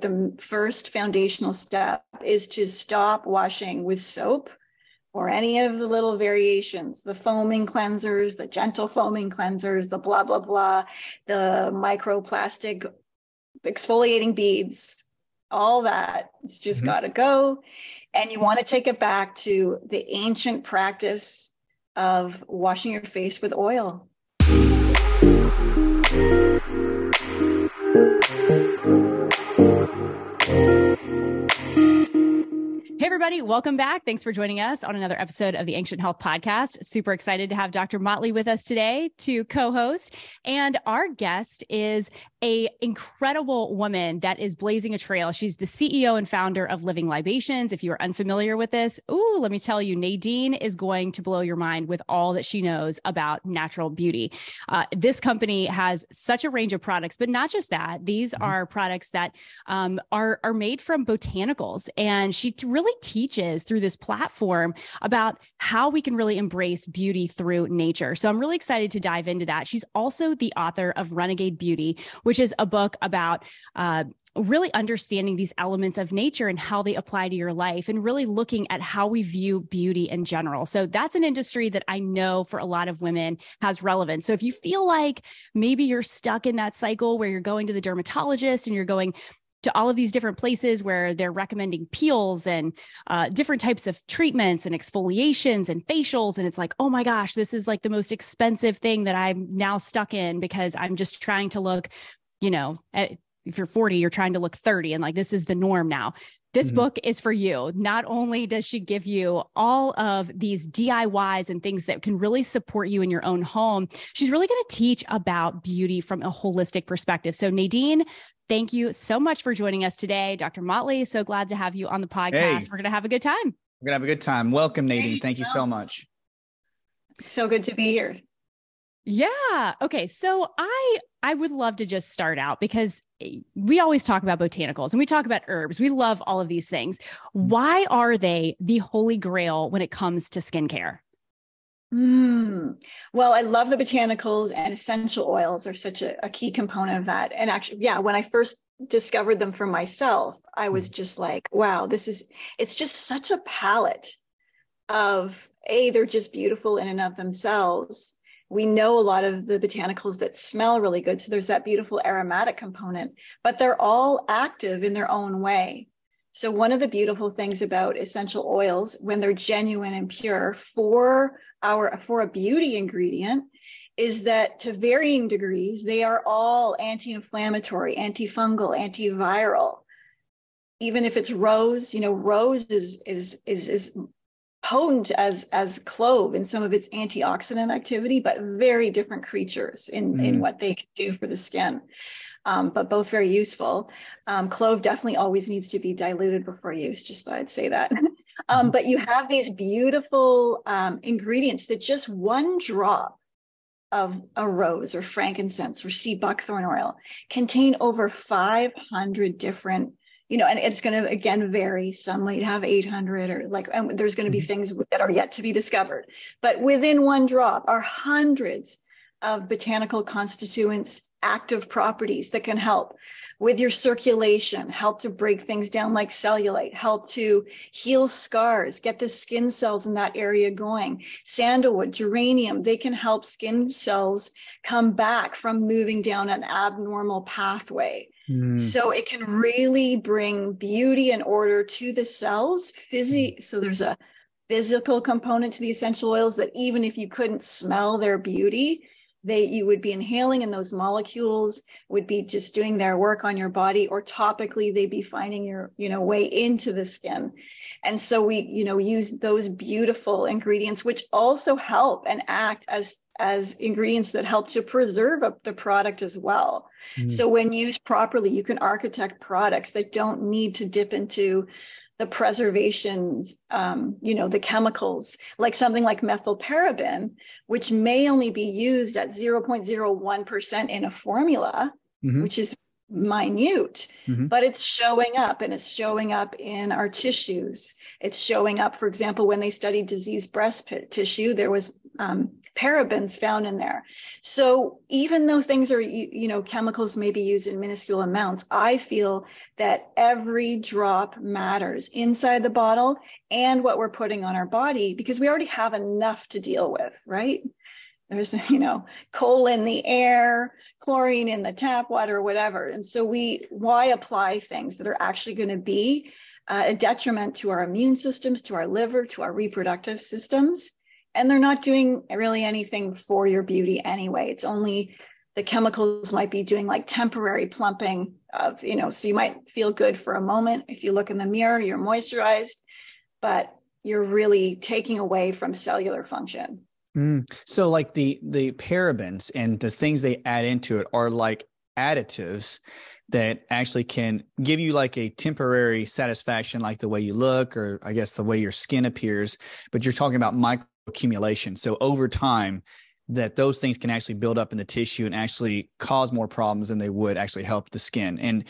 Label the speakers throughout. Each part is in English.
Speaker 1: the first foundational step is to stop washing with soap or any of the little variations, the foaming cleansers, the gentle foaming cleansers, the blah, blah, blah, the microplastic exfoliating beads, all that. It's just mm-hmm. got to go. And you want to take it back to the ancient practice of washing your face with oil.
Speaker 2: Everybody, welcome back. Thanks for joining us on another episode of the Ancient Health Podcast. Super excited to have Dr. Motley with us today to co host. And our guest is a incredible woman that is blazing a trail. She's the CEO and founder of Living Libations. If you are unfamiliar with this, ooh, let me tell you, Nadine is going to blow your mind with all that she knows about natural beauty. Uh, this company has such a range of products, but not just that. These mm-hmm. are products that um, are are made from botanicals, and she really teaches through this platform about how we can really embrace beauty through nature. So I'm really excited to dive into that. She's also the author of Renegade Beauty, which is a book about uh, really understanding these elements of nature and how they apply to your life and really looking at how we view beauty in general. So that's an industry that I know for a lot of women has relevance. So if you feel like maybe you're stuck in that cycle where you're going to the dermatologist and you're going, to all of these different places where they're recommending peels and uh, different types of treatments and exfoliations and facials. And it's like, oh my gosh, this is like the most expensive thing that I'm now stuck in because I'm just trying to look, you know, at, if you're 40, you're trying to look 30 and like this is the norm now. This mm-hmm. book is for you. Not only does she give you all of these DIYs and things that can really support you in your own home, she's really going to teach about beauty from a holistic perspective. So, Nadine, thank you so much for joining us today. Dr. Motley, so glad to have you on the podcast. Hey, We're going to have a good time.
Speaker 3: We're going to have a good time. Welcome, Nadine. Thank you so much.
Speaker 1: So good to be here.
Speaker 2: Yeah. Okay. So I I would love to just start out because we always talk about botanicals and we talk about herbs. We love all of these things. Why are they the holy grail when it comes to skincare?
Speaker 1: Mm. Well, I love the botanicals and essential oils are such a, a, key component of that. And actually, yeah, when I first discovered them for myself, I was mm. just like, wow, this is, it's just such a palette of A, they're just beautiful in and of themselves. We know a lot of the botanicals that smell really good. So there's that beautiful aromatic component, but they're all active in their own way. So one of the beautiful things about essential oils when they're genuine and pure for our for a beauty ingredient is that to varying degrees they are all anti-inflammatory, antifungal, antiviral. Even if it's rose, you know, rose is is is is potent as as clove in some of its antioxidant activity, but very different creatures in mm. in what they can do for the skin um, but both very useful. Um, clove definitely always needs to be diluted before use, just thought I'd say that. um, but you have these beautiful um, ingredients that just one drop of a rose or frankincense or sea buckthorn oil contain over 500 different you know, and it's going to again vary. Some might have 800 or like, and there's going to be mm-hmm. things that are yet to be discovered. But within one drop are hundreds of botanical constituents active properties that can help with your circulation, help to break things down like cellulite, help to heal scars, get the skin cells in that area going. Sandalwood, geranium, they can help skin cells come back from moving down an abnormal pathway. Mm. So it can really bring beauty and order to the cells. Physi- so there's a physical component to the essential oils that even if you couldn't smell their beauty, they you would be inhaling and those molecules would be just doing their work on your body or topically they'd be finding your you know way into the skin and so we you know use those beautiful ingredients which also help and act as as ingredients that help to preserve the product as well. Mm. So when used properly, you can architect products that don't need to dip into the preservation, um, you know, the chemicals, like something like methylparaben, which may only be used at 0.01% in a formula, mm-hmm. which is minute, mm-hmm. but it's showing up and it's showing up in our tissues. It's showing up, for example, when they studied diseased breast tissue, there was um, parabens found in there. So even though things are, you, you know, chemicals may be used in minuscule amounts, I feel that every drop matters inside the bottle and what we're putting on our body because we already have enough to deal with, right? There's, you know, coal in the air, chlorine in the tap water, whatever. And so we, why apply things that are actually going to be uh, a detriment to our immune systems, to our liver, to our reproductive systems? And they're not doing really anything for your beauty anyway. It's only the chemicals might be doing like temporary plumping of, you know, so you might feel good for a moment. If you look in the mirror, you're moisturized, but you're really taking away from cellular function.
Speaker 3: Mm. So like the the parabens and the things they add into it are like additives that actually can give you like a temporary satisfaction like the way you look or I guess the way your skin appears but you're talking about micro accumulation so over time that those things can actually build up in the tissue and actually cause more problems than they would actually help the skin and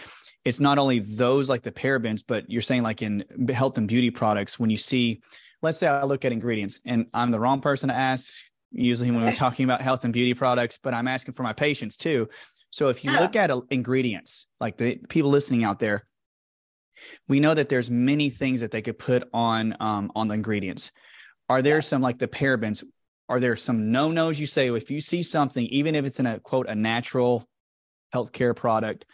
Speaker 3: it's not only those like the parabens but you're saying like in health and beauty products when you see let's say I look at ingredients and I'm the wrong person to ask usually when we're talking about health and beauty products, but I'm asking for my patients too. So if you yeah. look at uh, ingredients, like the people listening out there, we know that there's many things that they could put on um, on the ingredients. Are there yeah. some like the parabens? Are there some no nos you say if you see something, even if it's in a quote a natural healthcare product,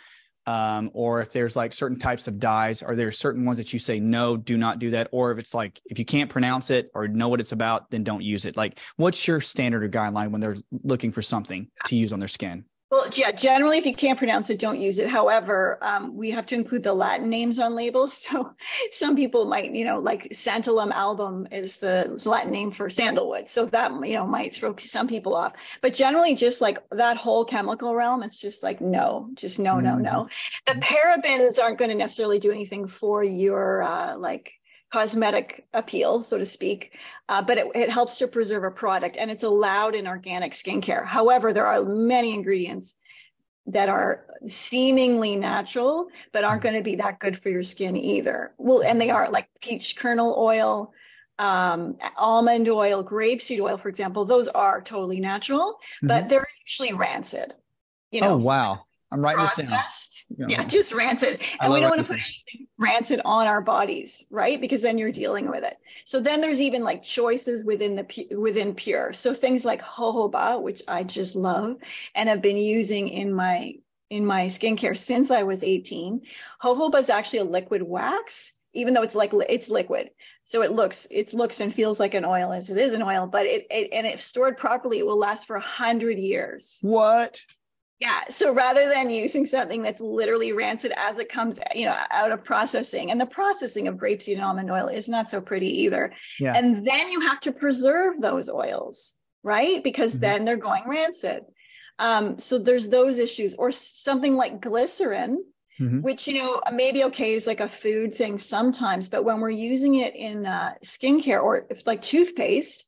Speaker 3: um, or if there's like certain types of dyes are there certain ones that you say no do not do that or if it's like if you can't pronounce it or know what it's about then don't use it like what's your standard or guideline when they're looking for something to use on their skin
Speaker 1: well, yeah, generally, if you can't pronounce it, don't use it. However, um, we have to include the Latin names on labels. So some people might, you know, like Santalum album is the Latin name for sandalwood. So that, you know, might throw some people off. But generally, just like that whole chemical realm, it's just like, no, just no, mm-hmm. no, no. The parabens aren't going to necessarily do anything for your, uh, like, cosmetic appeal, so to speak, uh, but it, it, helps to preserve a product and it's allowed in organic skincare. However, there are many ingredients that are seemingly natural, but aren't going to be that good for your skin either. Well, and they are like peach kernel oil, um, almond oil, grapeseed oil, for example. Those are totally natural, mm-hmm. but they're usually rancid.
Speaker 3: You know, oh, wow. I'm writing processed.
Speaker 1: this down. Yeah, just rancid. And we don't want to put anything rancid on our bodies, right? Because then you're dealing with it. So then there's even like choices within the within pure. So things like jojoba, which I just love and have been using in my in my skincare since I was 18. Jojoba is actually a liquid wax, even though it's like it's liquid. So it looks it looks and feels like an oil as it is an oil, but it, it and if stored properly, it will last for a hundred years.
Speaker 3: What?
Speaker 1: Yeah. So rather than using something that's literally rancid as it comes, you know, out of processing, and the processing of grapeseed and almond oil is not so pretty either. Yeah. And then you have to preserve those oils, right? Because mm-hmm. then they're going rancid. Um, so there's those issues, or something like glycerin, mm-hmm. which you know maybe okay is like a food thing sometimes, but when we're using it in uh, skincare or if like toothpaste,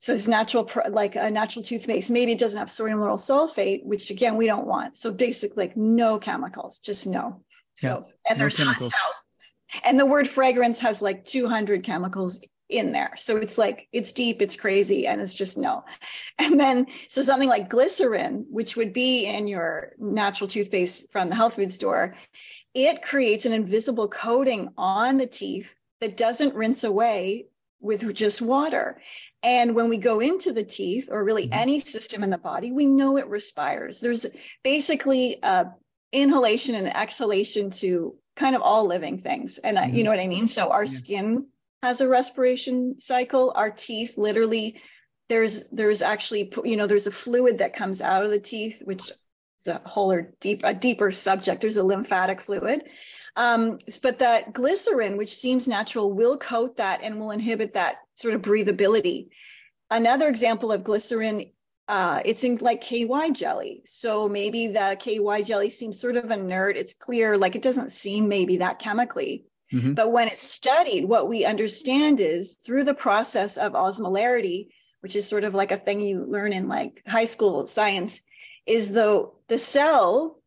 Speaker 1: so it's natural, like a natural toothpaste. Maybe it doesn't have sodium lauryl sulfate, which again, we don't want. So basically like no chemicals, just no. So, yeah, and no there's chemicals. thousands. And the word fragrance has like 200 chemicals in there. So it's like, it's deep, it's crazy, and it's just no. And then, so something like glycerin, which would be in your natural toothpaste from the health food store, it creates an invisible coating on the teeth that doesn't rinse away with just water. And when we go into the teeth or really mm-hmm. any system in the body, we know it respires. There's basically uh, inhalation and exhalation to kind of all living things. And uh, mm-hmm. you know what I mean? So our yeah. skin has a respiration cycle. Our teeth literally, there's, there's actually, you know, there's a fluid that comes out of the teeth, which is a whole or deep, a deeper subject. There's a lymphatic fluid. Um, but that glycerin, which seems natural, will coat that and will inhibit that sort of breathability. Another example of glycerin, uh, it's in like KY jelly. So maybe the KY jelly seems sort of inert. It's clear, like it doesn't seem maybe that chemically. Mm-hmm. But when it's studied, what we understand is through the process of osmolarity, which is sort of like a thing you learn in like high school science, is though the cell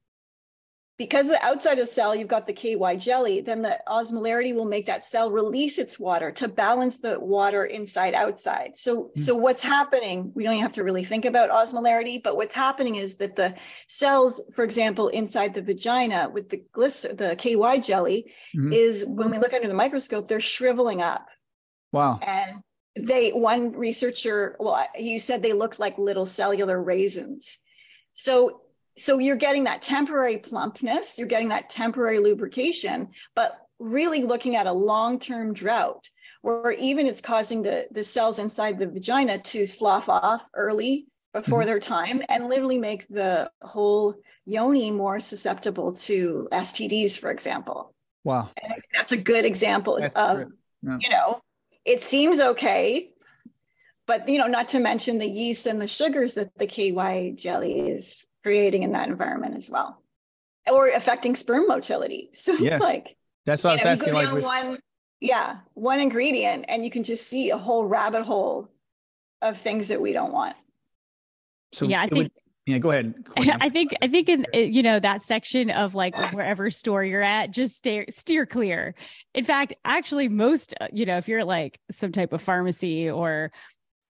Speaker 1: because the outside of the cell you've got the ky jelly then the osmolarity will make that cell release its water to balance the water inside outside so mm. so what's happening we don't even have to really think about osmolarity but what's happening is that the cells for example inside the vagina with the glycer the ky jelly mm-hmm. is when we look under the microscope they're shriveling up
Speaker 3: wow
Speaker 1: and they one researcher well he said they looked like little cellular raisins so so you're getting that temporary plumpness, you're getting that temporary lubrication, but really looking at a long-term drought where even it's causing the, the cells inside the vagina to slough off early before mm-hmm. their time and literally make the whole yoni more susceptible to STDs, for example.
Speaker 3: Wow.
Speaker 1: And that's a good example that's of, yeah. you know, it seems okay, but, you know, not to mention the yeast and the sugars that the KY jelly is creating in that environment as well, or affecting sperm motility. So yes. like
Speaker 3: that's what I was asking. Like with...
Speaker 1: one, yeah, one ingredient, and you can just see a whole rabbit hole of things that we don't want.
Speaker 2: So yeah, I think.
Speaker 3: Would, yeah, go ahead.
Speaker 2: I think I think in you know that section of like wherever store you're at, just steer steer clear. In fact, actually, most uh, you know if you're like some type of pharmacy or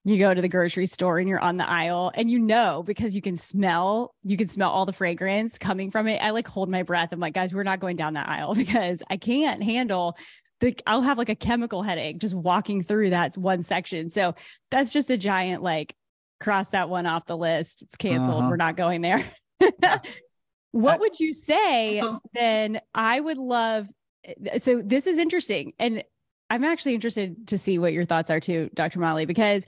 Speaker 2: you go to the grocery store and you're on the aisle and you know because you can smell you can smell all the fragrance coming from it. I like hold my breath. I'm like guys we're not going down that aisle because i can't handle the i'll have like a chemical headache just walking through that one section. So that's just a giant like cross that one off the list. It's canceled. Uh-huh. we're not going there. What would you say uh-huh. then? I would love so this is interesting and i'm actually interested to see what your thoughts are too dr motley because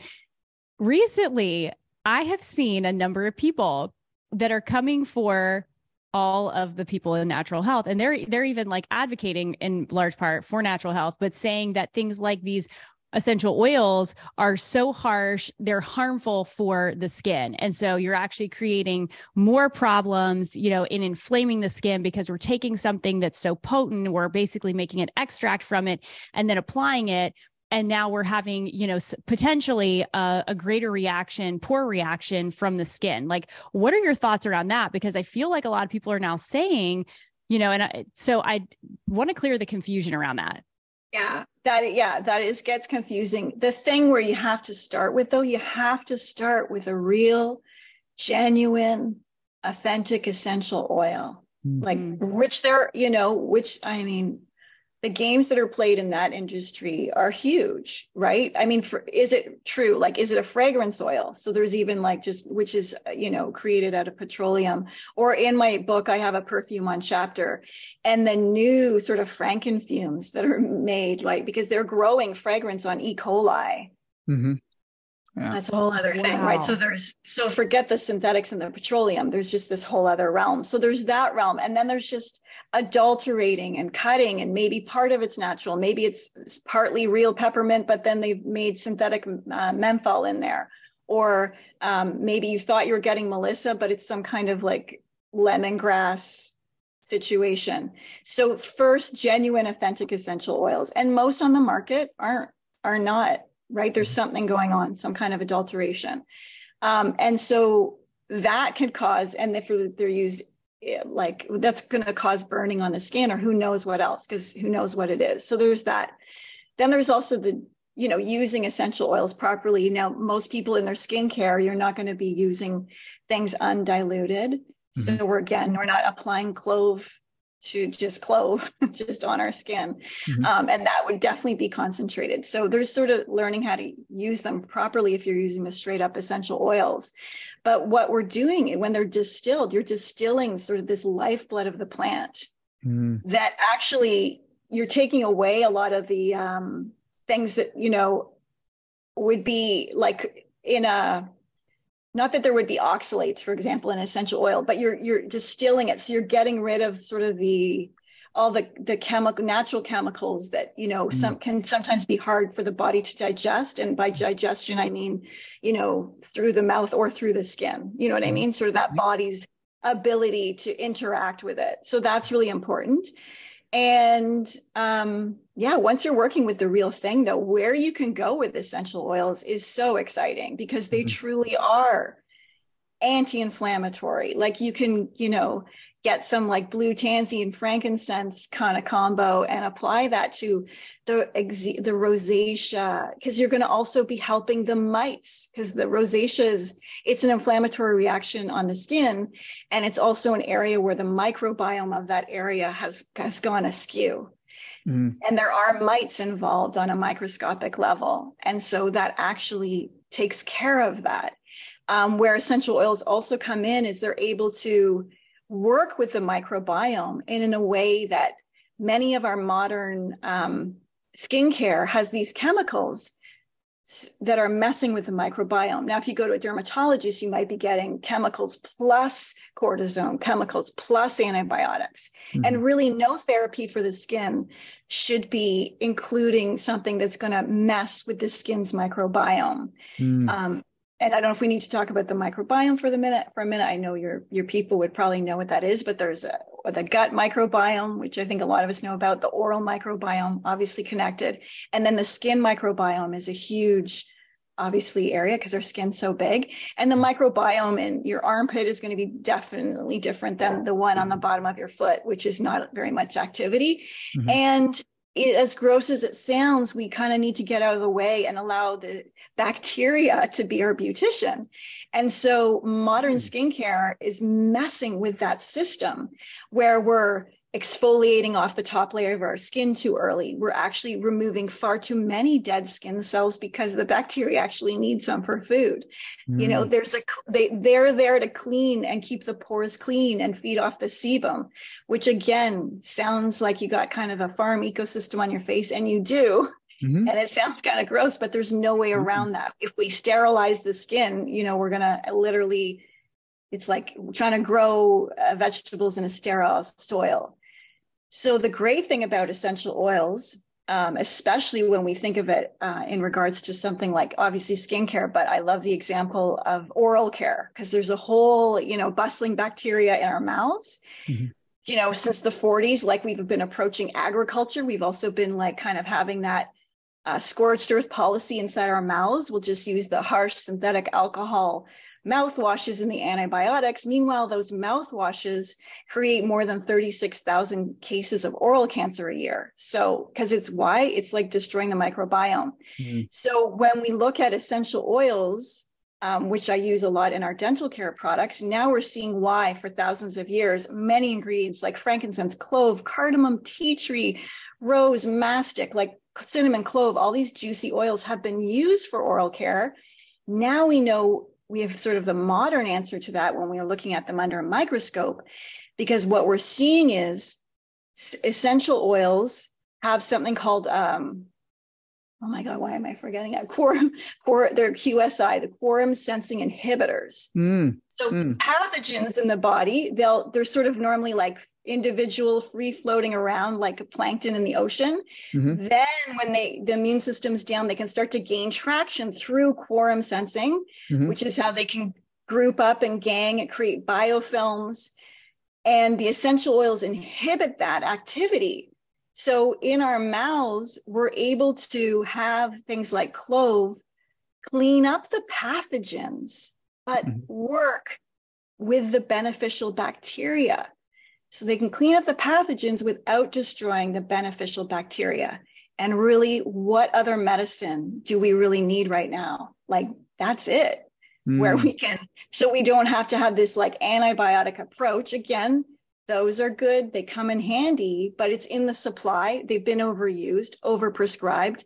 Speaker 2: recently I have seen a number of people that are coming for all of the people in natural health and they're they're even like advocating in large part for natural health but saying that things like these essential oils are so harsh, they're harmful for the skin. And so you're actually creating more problems, you know, in inflaming the skin because we're taking something that's so potent, we're basically making an extract from it and then applying it and now we're having you know potentially a, a, greater reaction poor reaction from the skin. Like what are your thoughts around that? Because i feel like a lot of people are now saying you know and I, so i want to clear the confusion around that.
Speaker 1: Yeah that yeah that is gets confusing. The thing where you have to start with though you have to start with a real genuine authentic essential oil. Mm-hmm. like which there you know which i mean the games that are played in that industry are huge, right? I mean, for, is it true? Like, is it a fragrance oil? So there's even like just, which is, you know, created out of petroleum. Or in my book, I have a perfume on chapter and the new sort of frankenfumes that are made, like, because they're growing fragrance on E. coli. Mm-hmm. Yeah. That's a whole other wow. thing, right? So there's so forget the synthetics and the petroleum. There's just this whole other realm. So there's that realm, and then there's just adulterating and cutting, and maybe part of it's natural, maybe it's, it's partly real peppermint, but then they've made synthetic uh, menthol in there, or um, maybe you thought you were getting Melissa, but it's some kind of like lemongrass situation. So first, genuine, authentic essential oils, and most on the market aren't are not right? There's mm-hmm. something going on, some kind of adulteration. Um, and so that could cause, and if they're used eh, like that's going to cause burning on the skin or who knows what else, because who knows what it is. So there's that. Then there's also the, you know, using essential oils properly. Now, most people in their skincare, you're not going to be using things undiluted. Mm-hmm. So we're again, we're not applying clove to just clove just on our skin. Mm-hmm. Um, and that would definitely be concentrated. So there's sort of learning how to use them properly if you're using the straight up essential oils. But what we're doing when they're distilled, you're distilling sort of this lifeblood of the plant mm. that actually you're taking away a lot of the um, things that, you know, would be like in a not that there would be oxalates, for example, in essential oil, but you're you're distilling it, so you're getting rid of sort of the all the the chemical natural chemicals that you know mm. some can sometimes be hard for the body to digest. And by digestion i mean you know through the mouth or through the skin. You know what i mm. mean? Sort of that body's ability to interact with it. So that's really important and um, yeah, once you're working with the real thing, though, where you can go with essential oils is so exciting because they mm-hmm. truly are anti-inflammatory. Like you can, you know, get some like blue tansy and frankincense kind of combo and apply that to the the rosacea because you're going to also be helping the mites because the rosacea is it's an inflammatory reaction on the skin and it's also an area where the microbiome of that area has has gone askew mm. and there are mites involved on a microscopic level and so that actually takes care of that um, where essential oils also come in is they're able to work with the microbiome and in a way that many of our modern um, skincare has these chemicals that are messing with the microbiome. Now, if you go to a dermatologist, you might be getting chemicals plus cortisone, chemicals plus antibiotics. Mm-hmm. And really, no therapy for the skin should be including something that's going to mess with the skin's microbiome. Mm. Um, and I don't know if we need to talk about the microbiome for the minute for a minute. I know your your people would probably know what that is, but there's a, the gut microbiome, which I think a lot of us know about, the oral microbiome, obviously connected, and then the skin microbiome is a huge, obviously area because our skin's so big, and the microbiome in your armpit is going to be definitely different than the one on the bottom of your foot, which is not very much activity, mm-hmm. and it, as gross as it sounds, we kind of need to get out of the way and allow the bacteria to be our beautician. And so modern hmm. skincare is messing with that system where we're exfoliating off the top layer of our skin too early. We're actually removing far too many dead skin cells because the bacteria actually need some for food. Mm. You know, hmm. there's a they they're there to clean and keep the pores clean and feed off the sebum, which again sounds like you got kind of a farm ecosystem on your face and you do. Mm-hmm. And it sounds kind of gross, but there's no way around mm-hmm. that. If we sterilize the skin, you know, we're going to literally it's like trying to grow uh, vegetables in a sterile soil. So the great thing about essential oils, um, especially when we think of it uh, in regards to something like obviously skincare, but I love the example of oral care because there's a whole, you know, bustling bacteria in our mouths. Mm-hmm. You know, since the 40s, like we've been approaching agriculture, we've also been like kind of having that uh, scorched earth policy inside our mouths. We'll just use the harsh synthetic alcohol mouthwashes and the antibiotics. Meanwhile, those mouthwashes create more than 36,000 cases of oral cancer a year. So, because it's why it's like destroying the microbiome. Mm-hmm. So, when we look at essential oils, um, which I use a lot in our dental care products, now we're seeing why for thousands of years, many ingredients like frankincense, clove, cardamom, tea tree, rose, mastic, like cinnamon, clove, all these juicy oils have been used for oral care. Now we know we have sort of the modern answer to that when we are looking at them under a microscope, because what we're seeing is essential oils have something called um, oh my god, why am I forgetting it? Quorum, quor, they're QSI, the quorum sensing inhibitors. Mm, so mm. pathogens in the body, they'll they're sort of normally like individual free floating around like a plankton in the ocean. Mm-hmm. Then when they the immune system's down, they can start to gain traction through quorum sensing, mm-hmm. which is how they can group up and gang and create biofilms. And the essential oils inhibit that activity. So in our mouths, we're able to have things like clove clean up the pathogens, but mm-hmm. work with the beneficial bacteria. So they can clean up the pathogens without destroying the beneficial bacteria. And really, what other medicine do we really need right now? Like, that's it. Mm. Where we can, so we don't have to have this like antibiotic approach. Again, those are good. They come in handy, but it's in the supply. They've been overused, overprescribed.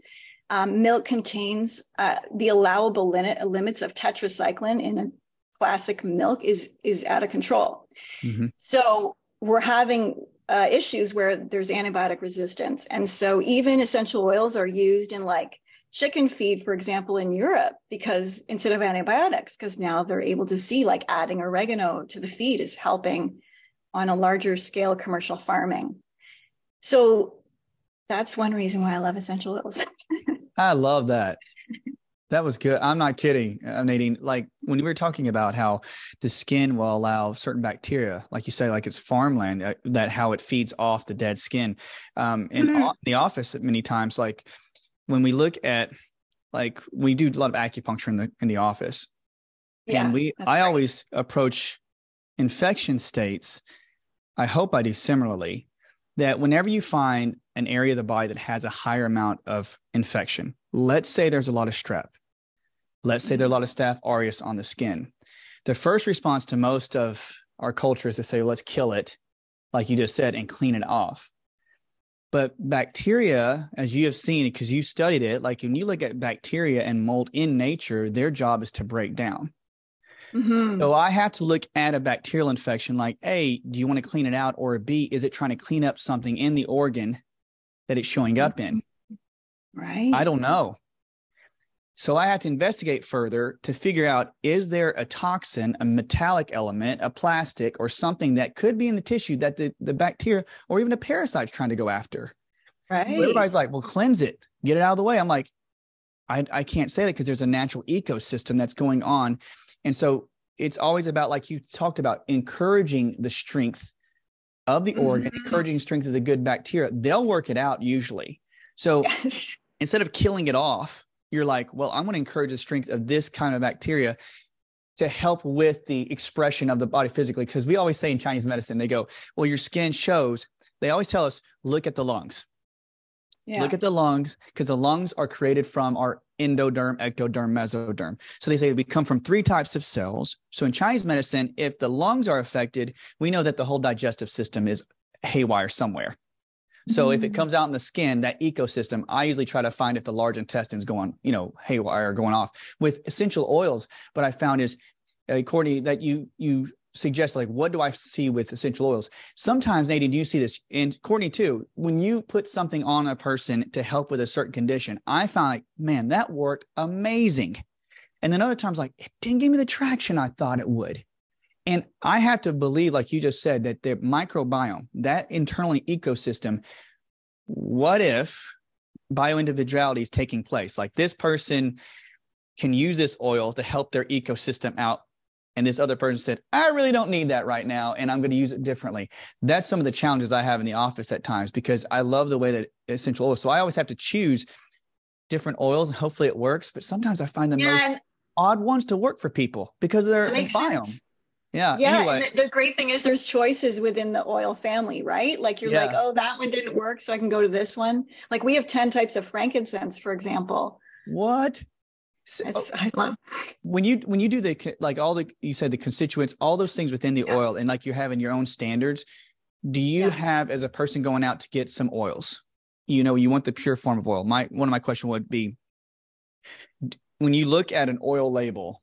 Speaker 1: Um, milk contains uh, the allowable limit, limits of tetracycline in a classic milk is is out of control. Mm-hmm. So we're having uh, issues where there's antibiotic resistance. And so even essential oils are used in like chicken feed, for example, in Europe, because instead of antibiotics, because now they're able to see like adding oregano to the feed is helping on a larger scale commercial farming. So that's one reason why I love essential oils.
Speaker 3: I love that. That was good. I'm not kidding, uh, Nadine. Like when we were talking about how the skin will allow certain bacteria, like you say, like it's farmland, uh, that how it feeds off the dead skin. Um, in mm-hmm. the office, many times, like when we look at, like we do a lot of acupuncture in the in the office, yeah, and we I right. always approach infection states I hope I do similarly, that whenever you find an area of the body that has a higher amount of infection, let's say there's a lot of strep, let's say there's a lot of staph aureus on the skin. The first response to most of our culture is to say, let's kill it, like you just said, and clean it off. But bacteria, as you have seen, because you studied it, like when you look at bacteria and mold in nature, their job is to break down. Mm-hmm. So I have to look at a bacterial infection like, A, do you want to clean it out? Or B, is it trying to clean up something in the organ that it's showing up in?
Speaker 1: Right.
Speaker 3: I don't know. So I have to investigate further to figure out is there a toxin, a metallic element, a plastic, or something that could be in the tissue that the, the bacteria or even a parasite's trying to go after.
Speaker 1: Right. So
Speaker 3: everybody's like, well, cleanse it, get it out of the way. I'm like, I, I can't say that because there's a natural ecosystem that's going on. And so it's always about, like you talked about, encouraging the strength of the organ, mm-hmm. encouraging strength of the good bacteria. They'll work it out usually. So yes. instead of killing it off, you're like, well, I'm going to encourage the strength of this kind of bacteria to help with the expression of the body physically. Because we always say in Chinese medicine, they go, well, your skin shows. They always tell us, look at the lungs. Yeah. Look at the lungs because the lungs are created from our endoderm, ectoderm, mesoderm. So they say we come from three types of cells. So in Chinese medicine, if the lungs are affected, we know that the whole digestive system is haywire somewhere. So mm-hmm. if it mm. comes out in the skin, that ecosystem, I usually try to find if the large intestines going, you know, haywire going off with essential oils. But I found is, uh, Courtney, that you you suggest like what do I see with essential oils? Sometimes, Nadine, do you see this? And Courtney too. When you put something on a person to help with a certain condition, I found like, man, that worked amazing. And then other times, like it didn't give me the traction I thought it would. And I have to believe, like you just said, that the microbiome, that internally ecosystem, what if bioindividuality is taking place? Like this person can use this oil to help their ecosystem out. And this other person said, I really don't need that right now. And I'm going to use it differently. That's some of the challenges I have in the office at times because I love the way that essential oil. So I always have to choose different oils and hopefully it works. But sometimes I find the yeah, most odd ones to work for people because their biome. Sense. Yeah.
Speaker 1: Yeah. Anyway. the great thing is there's choices within the oil family, right? Like you're yeah. like, oh, that one didn't work, so I can go to this one. Like we have 10 types of frankincense, for example.
Speaker 3: What?
Speaker 1: It's, I love
Speaker 3: when you when you do the like all the you said the constituents, all those things within the yeah. oil, and like you're having your own standards. Do you yeah. have as a person going out to get some oils? You know, you want the pure form of oil. My one of my question would be when you look at an oil label,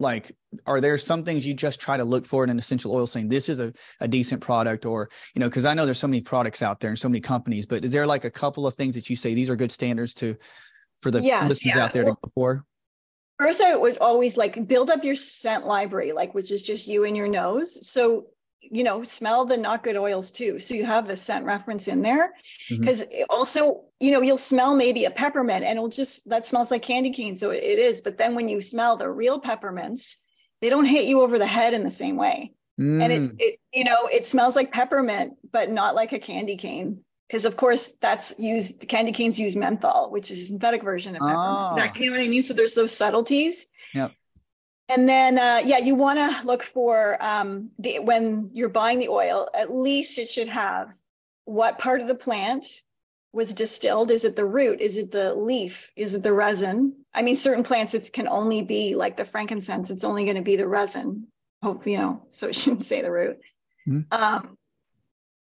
Speaker 3: like are there some things you just try to look for in an essential oil saying this is a, a decent product or you know because i know there's so many products out there and so many companies but is there like a couple of things that you say these are good standards to for the yes, listeners yeah. out there well, to go for
Speaker 1: first i would always like build up your scent library like which is just you and your nose so you know, smell the not good oils too. So you have the scent reference in there. Because mm-hmm. also, you know, you'll smell maybe a peppermint and it'll just, that smells like candy cane. So it, it is. But then when you smell the real peppermints, they don't hit you over the head in the same way. Mm. And it, mm. it, you know, it smells like peppermint, but not like a candy cane. Because of course that's used, the candy canes use menthol, which is a synthetic version of peppermint. Oh. That, you know what I mean? So there's those subtleties.
Speaker 3: Yep.
Speaker 1: And then, uh, yeah, you want to look for um, the when you're buying the oil. At least it should have what part of the plant was distilled. Is it the root? Is it the leaf? Is it the resin? I mean, certain plants it can only be like the frankincense. It's only going to be the resin. Hope you know. So it shouldn't say the root. Mm-hmm. Um,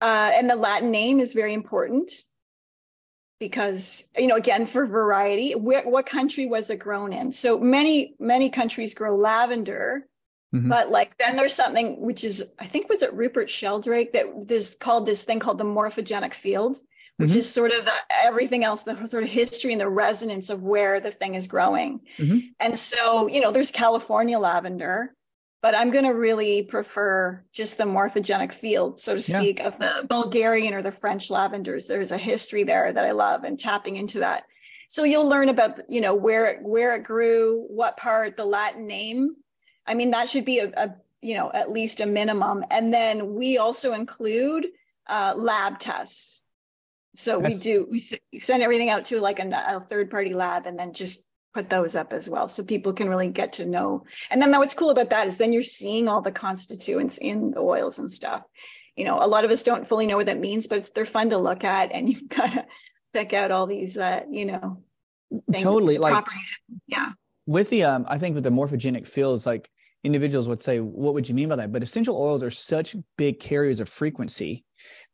Speaker 1: uh, and the Latin name is very important because you know again for variety where, what country was it grown in so many many countries grow lavender mm-hmm. but like then there's something which is i think was it rupert sheldrake that is called this thing called the morphogenic field which mm-hmm. is sort of the everything else the sort of history and the resonance of where the thing is growing mm-hmm. and so you know there's california lavender but I'm going to really prefer just the morphogenic field, so to speak, yeah. of the Bulgarian or the French lavenders. There's a history there that I love and tapping into that. So you'll learn about, you know, where, it, where it grew, what part, the Latin name. I mean, that should be a, a you know, at least a minimum. And then we also include uh, lab tests. So yes. we do, we send everything out to like a, a third party lab and then just put those up as well so people can really get to know and then what's cool about that is then you're seeing all the constituents in the oils and stuff you know, a lot of us don't fully know what that means, but they're fun to look at and you've gotta pick out all these, uh, you know,
Speaker 3: things, totally like,
Speaker 1: properties. yeah.
Speaker 3: With the, um, I think with the morphogenic fields, like individuals would say, what would you mean by that? But essential oils are such big carriers of frequency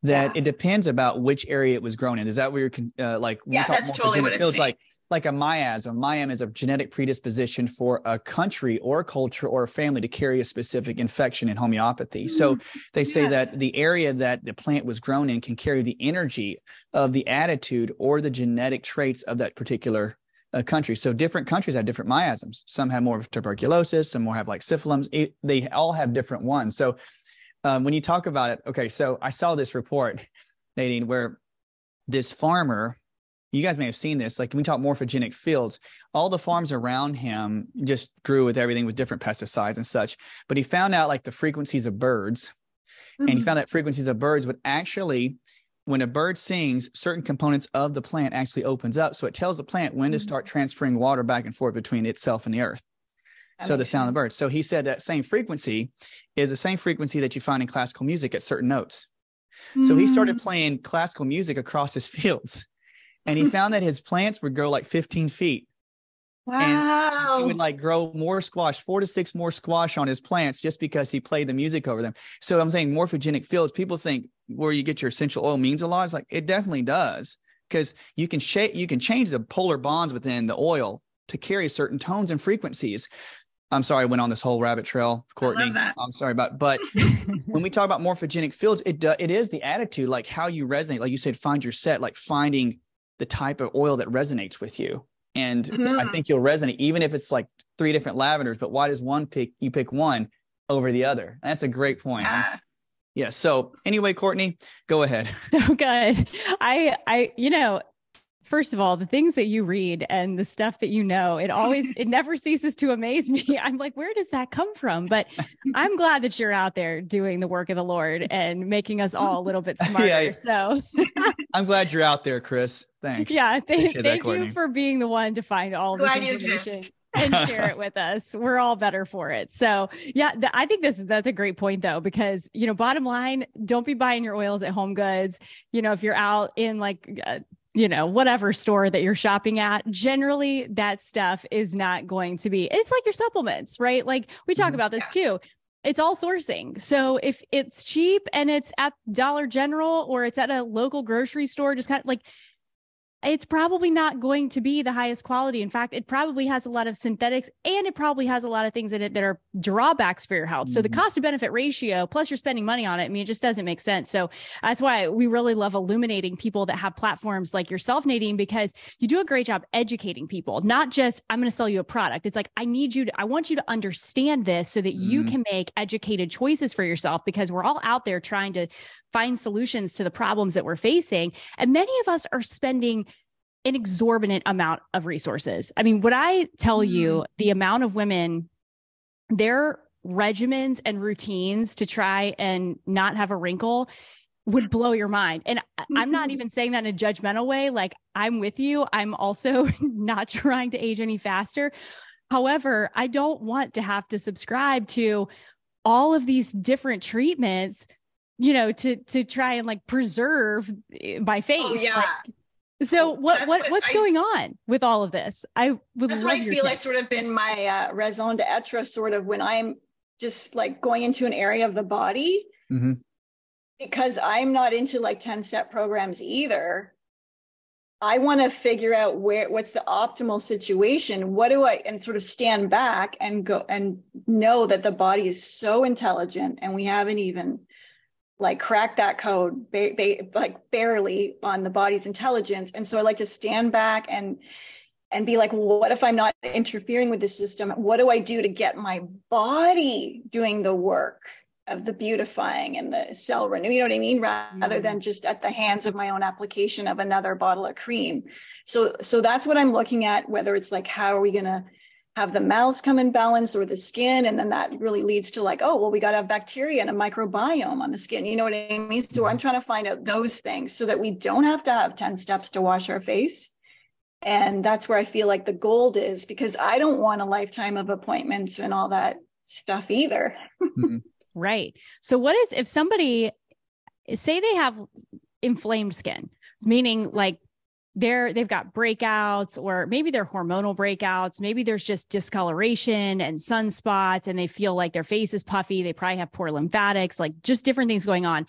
Speaker 3: that yeah. it depends about which area it was grown in. Is that where you're uh, like?
Speaker 1: Yeah, that's totally what it feels
Speaker 3: like like a miasm. Miasm is a genetic predisposition for a country or a culture or a family to carry a specific infection in homeopathy. Mm-hmm. So they say yeah. that the area that the plant was grown in can carry the energy of the attitude or the genetic traits of that particular uh, country. So different countries have different miasms. Some have more of tuberculosis, some more have like syphilis. It, they all have different ones. So um, when you talk about it, okay, so I saw this report, Nadine, where this farmer you guys may have seen this. Like when we talk morphogenic fields, all the farms around him just grew with everything with different pesticides and such. But he found out like the frequencies of birds, mm-hmm. and he mm-hmm. found that frequencies of birds would actually, when a bird sings, certain components of the plant actually opens up. So it tells the plant when mm-hmm. to start transferring water back and forth between itself and the earth. That so the sound sense. of the birds. So he said that same frequency is the same frequency that you find in classical music at certain notes. So he started mm. playing classical music across his fields and he found that his plants would grow like 15 feet.
Speaker 1: Wow.
Speaker 3: And he would like grow more squash, four to six more squash on his plants just because he played the music over them. So I'm saying morphogenic fields, people think where you get your essential oil means a lot. It's like it definitely does because you can shape, you can change the polar bonds within the oil to carry certain tones and frequencies. I'm sorry, I went on this whole rabbit trail, Courtney. I'm sorry about, but when we talk about morphogenic fields, it it is the attitude, like how you resonate. Like you said, find your set, like finding the type of oil that resonates with you. And mm-hmm. I think you'll resonate, even if it's like three different lavenders, but why does one pick, you pick one over the other? That's a great point. Yeah. yeah. So anyway, Courtney, go ahead.
Speaker 2: So good. I, I, you know, first of all, the things that you read and the stuff that you know, it always, it never ceases to amaze me. I'm like, where does that come from? But I'm glad that you're out there doing the work of the Lord and making us all a little bit smarter. yeah, so
Speaker 3: I'm glad you're out there, Chris. Thanks.
Speaker 2: Yeah. Th- thank that, you for being the one to find all this information. and share it with us. We're all better for it. So, yeah, th- I think this is that's a great point though because, you know, bottom line, don't be buying your oils at Home Goods. You know, if you're out in like uh, you know, whatever store that you're shopping at, generally that stuff is not going to be, it's like your supplements, right? Like we talk mm-hmm. about this too. It's all sourcing. So if it's cheap and it's at Dollar General or it's at a local grocery store, just kind of like it's probably not going to be the highest quality. In fact, it probably has a lot of synthetics and it probably has a lot of things in it that are drawbacks for your health. Mm-hmm. So the mm-hmm. cost to benefit ratio, plus you're spending money on it, I mean, it just doesn't make sense. So that's why we really love illuminating people that have platforms like yourself, Nadine, because you do a great job educating people, not just, I'm going to sell you a product. It's like, I need you to, I want you to understand this so that you mm-hmm. can make educated choices for yourself because we're all out there trying to find solutions to the problems that we're facing. And many of us are spending an exorbitant amount of resources. I mean, would I tell mm-hmm. you the amount of women, their regimens and routines to try and not have a wrinkle would blow your mind. And I'm not mm-hmm. even saying that in a judgmental way. Like, I'm with you. I'm also not trying to age any faster. However, I don't want to have to subscribe to all of these different treatments you know to to try and like preserve eh, my oh, face oh,
Speaker 1: yeah
Speaker 2: like, so what, what, what's I, going on with all of this? I would
Speaker 1: that's what I feel like sort of been my uh, raison d'etre sort of when I'm just like going into an area of the body mm-hmm. because I'm not into like 10 step programs either. I want to figure out where what's the optimal situation. What do I and sort of stand back and go and know that the body is so intelligent and we haven't even like crack that code ba- ba- like barely on the body's intelligence. And so i like to stand back and and be like well, what if i'm not interfering with the system? What do i do to get my body doing the work of the beautifying and the cell renew you know what i mean? Rather mm-hmm. than just at the hands of my own application of another bottle of cream. So so that's what i'm looking at whether it's like how are we going to have the mouths come in balance or the skin. And then that really leads to like, oh, well, we got to have bacteria and a microbiome on the skin. You know what I mean? So I'm trying to find out those things so that we don't have to have 10 steps to wash our face. And that's where I feel like the gold is because I don't want a lifetime of appointments and all that stuff either.
Speaker 2: mm-hmm. Right. So, what is if somebody say they have inflamed skin, meaning like they're they've got breakouts or maybe they're hormonal breakouts. Maybe there's just discoloration and sunspots and they feel like their face is puffy. They probably have poor lymphatics like just different things going on.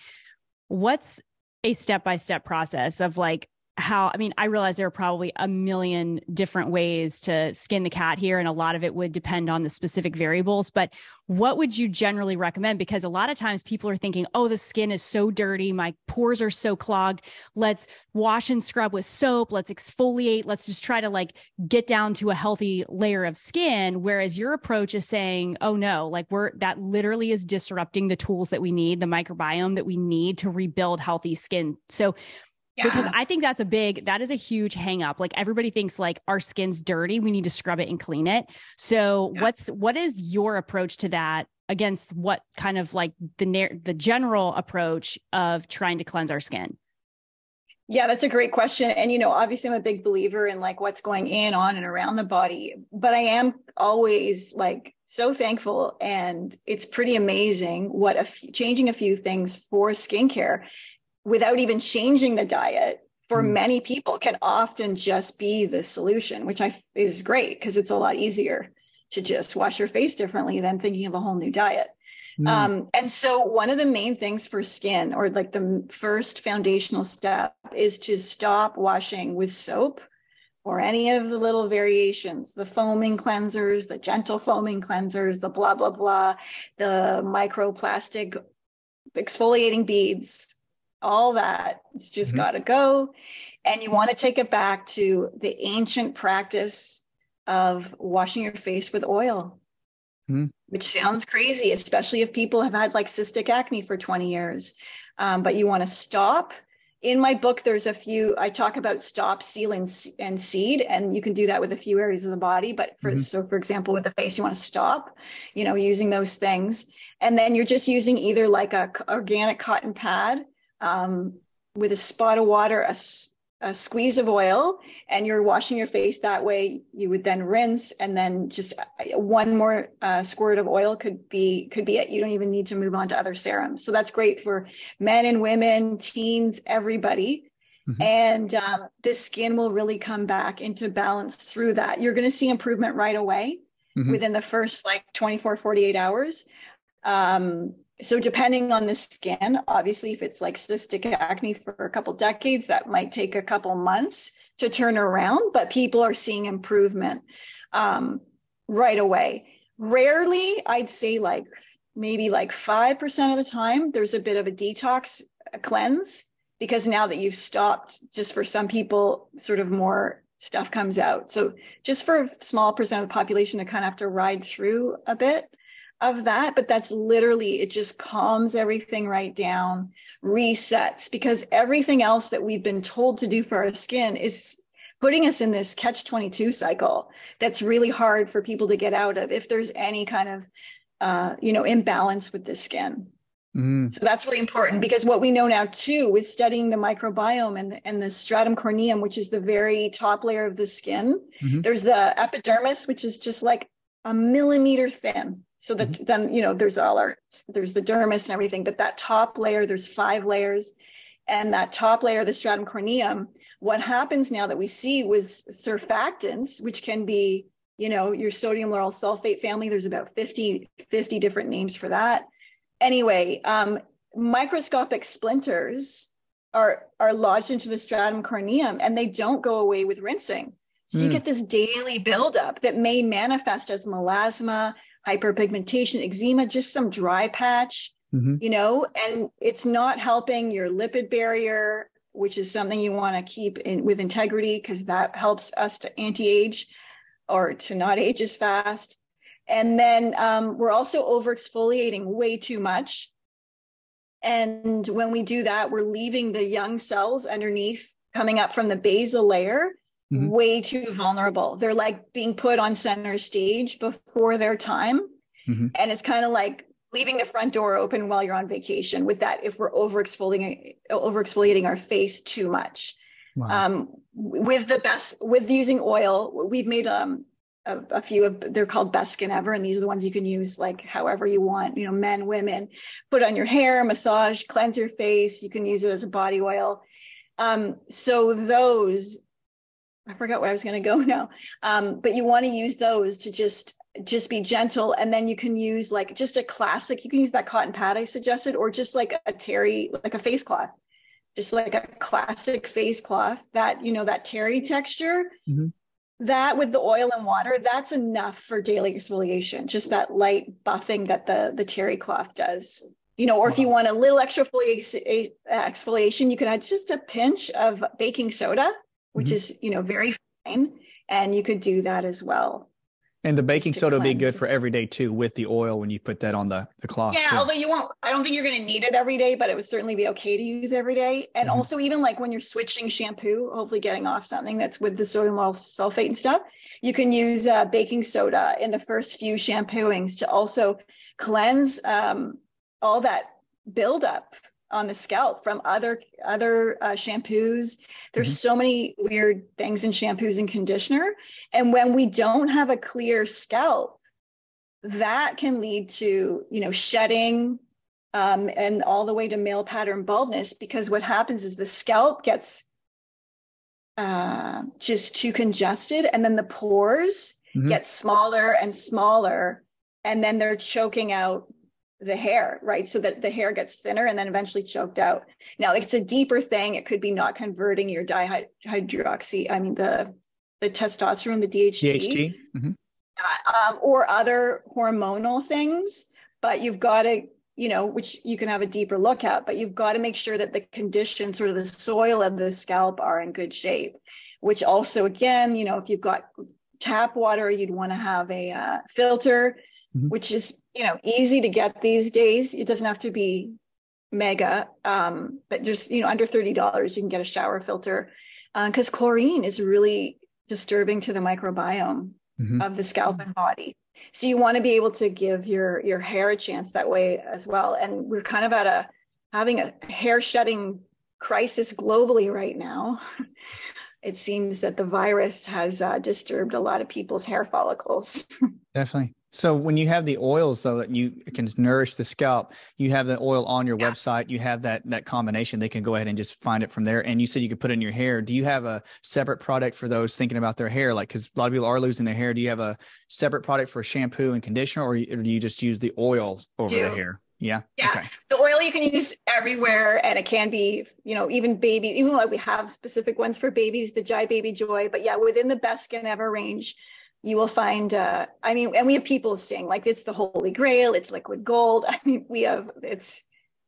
Speaker 2: What's a step by step process of like how I mean, I realize there are probably a million different ways to skin the cat here, and a lot of it would depend on the specific variables. But what would you generally recommend? Because a lot of times people are thinking, oh, the skin is so dirty, my pores are so clogged. Let's wash and scrub with soap, let's exfoliate, let's just try to like get down to a healthy layer of skin. Whereas your approach is saying, oh no, like we're that literally is disrupting the tools that we need, the microbiome that we need to rebuild healthy skin. So yeah. Because I think that's a big, that is a huge hang up. Like everybody thinks like our skin's dirty. We need to scrub it and clean it. So yeah. what's, what is your approach to that against what kind of like the, the general approach of trying to cleanse our skin?
Speaker 1: Yeah, that's a great question. And, you know, obviously I'm a big believer in like what's going in, on, and around the body, but I am always like so thankful. And it's pretty amazing what a f- changing a few things for skincare without even changing the diet for mm. many people can often just be the solution, which I is great because it's a lot easier to just wash your face differently than thinking of a whole new diet. Mm. Um, and so one of the main things for skin or like the first foundational step is to stop washing with soap or any of the little variations, the foaming cleansers, the gentle foaming cleansers, the blah, blah, blah, the microplastic exfoliating beads, all that. It's just mm-hmm. got to go. And you want to take it back to the ancient practice of washing your face with oil, mm-hmm. which sounds crazy, especially if people have had like cystic acne for 20 years. Um, but you want to stop. In my book, there's a few, I talk about stop, seal, and, and seed, and you can do that with a few areas of the body. But for, mm-hmm. so for example, with the face, you want to stop, you know, using those things. And then you're just using either like a organic cotton pad um, with a spot of water, a, a, squeeze of oil, and you're washing your face that way. You would then rinse, and then just uh, one more uh, squirt of oil could be could be it. You don't even need to move on to other serums. So that's great for men and women, teens, everybody. Mm-hmm. And um, the skin will really come back into balance through that. You're going to see improvement right away mm-hmm. within the first like 24, 48 hours. Um, so depending on the skin, obviously, if it's like cystic acne for a couple decades, that might take a couple months to turn around, but people are seeing improvement um, right away. Rarely, I'd say like maybe like 5% of the time, there's a bit of a detox a cleanse because now that you've stopped, just for some people, sort of more stuff comes out. So just for a small percent of the population, they kind of have to ride through a bit of that, but that's literally, it just calms everything right down, resets, because everything else that we've been told to do for our skin is putting us in this catch 22 cycle that's really hard for people to get out of if there's any kind of, uh, you know, imbalance with the skin. Mm. So that's really important because what we know now too with studying the microbiome and, and the stratum corneum, which is the very top layer of the skin, mm-hmm. there's the epidermis, which is just like a millimeter thin. So that mm-hmm. then, you know, there's all our, there's the dermis and everything, but that top layer, there's five layers. And that top layer, the stratum corneum, what happens now that we see was surfactants, which can be, you know, your sodium lauryl sulfate family. There's about 50, 50 different names for that. Anyway, um, microscopic splinters are, are lodged into the stratum corneum and they don't go away with rinsing. So mm. you get this daily buildup that may manifest as melasma, hyperpigmentation, eczema, just some dry patch, mm-hmm. you know, and it's not helping your lipid barrier, which is something you want to keep in with integrity because that helps us to anti-age or to not age as fast. And then um, we're also over exfoliating way too much. And when we do that, we're leaving the young cells underneath coming up from the basal layer mm-hmm. way too vulnerable. They're like being put on center stage before their time. Mm-hmm. And it's kind of like leaving the front door open while you're on vacation with that if we're over exfoliating our face too much. Wow. Um, with the best with using oil, we've made um, a, a, few of they're called best skin ever and these are the ones you can use like however you want you know men women put on your hair massage cleanse your face you can use it as a body oil um, so those i forgot where i was going to go now. Um, but you want to use those to just just be gentle and then you can use like just a classic you can use that cotton pad i suggested or just like a terry like a face cloth. Just like a classic face cloth that you know that terry texture. Mm-hmm. That with the oil and water, that's enough for daily exfoliation, just that light buffing that the, the terry cloth does. You know, or if you want a little extra exfoliation, you can add just a pinch of baking soda, which mm-hmm. is, you know, very fine. And you could do that as well.
Speaker 3: And the baking soda would be good for every day too, with the oil when you put that on the, the cloth.
Speaker 1: Yeah, although you won't, I don't think you're going to need it every day, but it would certainly be okay to use every day. And mm-hmm. also, even like when you're switching shampoo, hopefully getting off something that's with the sodium sulfate and stuff, you can use uh, baking soda in the first few shampooings to also cleanse um, all that buildup on the scalp from other other uh, shampoos. There's mm-hmm. so many weird things in shampoos and conditioner, and when we don't have a clear scalp, that can lead to you know shedding um, and all the way to male pattern baldness because what happens is the scalp gets uh, just too congested, and then the pores mm-hmm. get smaller and smaller, and then they're choking out the hair, right? So that the hair gets thinner and then eventually choked out. Now, it's a deeper thing. It could be not converting your dihydroxy, I mean, the, the testosterone, the DHT, DHT. Mm-hmm. Uh, um, or other hormonal things. But you've got to, you know, which you can have a deeper look at, but you've got to make sure that the conditions, sort of the soil of the scalp are in good shape, which also, again, you know, if you've got tap water, you'd want to have a uh, filter mm-hmm. which is you know easy to get these days. It doesn't have to be mega, um, but just you know under thirty dollars you can get a shower filter because uh, chlorine is really disturbing to the microbiome mm-hmm. of the scalp and body. So you want to be able to give your your hair a chance that way as well. And we're kind of at a having a hair shedding crisis globally right now. it seems that the virus has uh, disturbed a lot of people's hair follicles.
Speaker 3: Definitely. So when you have the oils though that you can nourish the scalp, you have the oil on your yeah. website, you have that that combination. They can go ahead and just find it from there. And you said you could put it in your hair. Do you have a separate product for those thinking about their hair? Like because a lot of people are losing their hair. Do you have a separate product for shampoo and conditioner, or, or do you just use the oil over do. the hair? Yeah.
Speaker 1: Yeah. Okay. The oil you can use everywhere and it can be, you know, even baby, even like we have specific ones for babies, the Jai Baby Joy, but yeah, within the best skin ever range, you will find uh, i mean and we have people saying like it's the holy grail it's liquid gold. I mean we have it's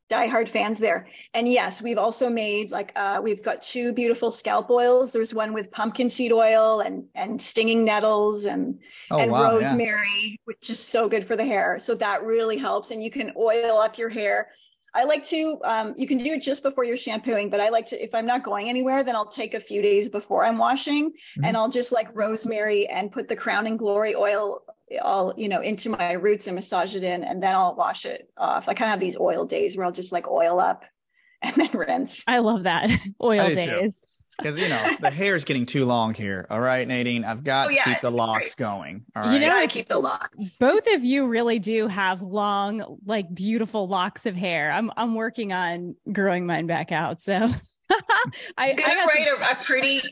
Speaker 1: diehard fans there. And yes we've also made like uh, we've got two beautiful scalp oils. There's one with pumpkin seed oil and and stinging nettles and oh, and wow, rosemary yeah. which is so good for the hair. So that really helps. And you can oil up your hair I like to, um, you can do it just before you're shampooing, but I like to, if I'm not going anywhere, then I'll take a few days before I'm washing mm-hmm. and I'll just like rosemary and put the Crown and Glory oil all, you know, into my roots and massage it in and then I'll wash it off. I kind of have these oil days where I'll just like oil up and then rinse.
Speaker 2: I love that. oil days. Too
Speaker 3: because you know the hair is getting too long here. All right, Nadine, I've got oh, yeah, to keep the locks great. going. All right,
Speaker 1: you know, I keep the locks.
Speaker 2: Both of you really do have long, like beautiful locks of hair. I'm I'm working on growing mine back out. So
Speaker 1: I, I'm gonna write a, a pretty.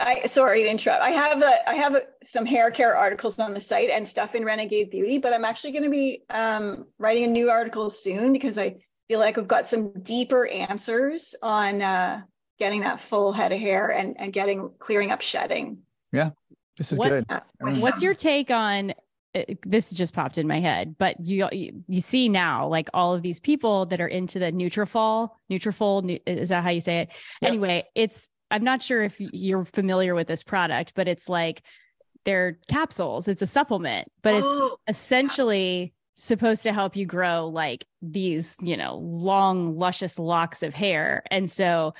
Speaker 1: I sorry to interrupt. I have a I have a, some hair care articles on the site and stuff in Renegade Beauty, but I'm actually going to be um, writing a new article soon because I feel like I've got some deeper answers on. Uh, getting that full head of hair and, and getting clearing up shedding.
Speaker 3: Yeah, this is what, good.
Speaker 2: What's your take on uh, this just popped in my head, but you, you see now like all of these people that are into the Nutrafol, Nutrafol, is that how you say it? Yep. Anyway, it's I'm not sure if you're familiar with this product, but it's like they're capsules. It's a supplement, but oh. it's essentially supposed to help you grow like these, you know, long luscious locks of hair. And so